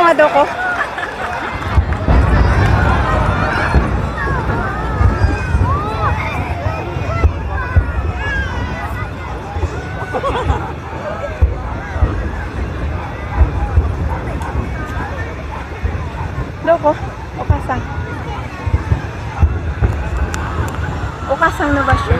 Tama daw ko. daw ko. Ukasang. Ukasang na ba siya?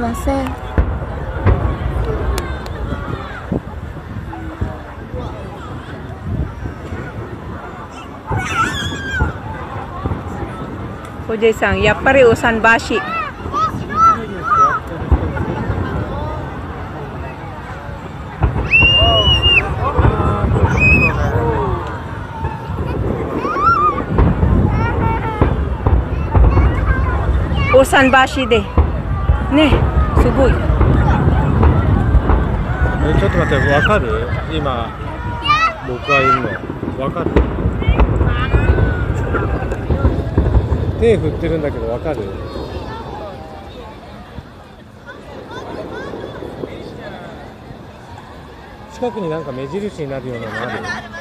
ませんおじいさんやっぱりおさんばしおさんばしで ねすごい。えちょっと待ってわかる？今僕がいるの。わかる？手振ってるんだけどわかる？近くになんか目印になるようなのある？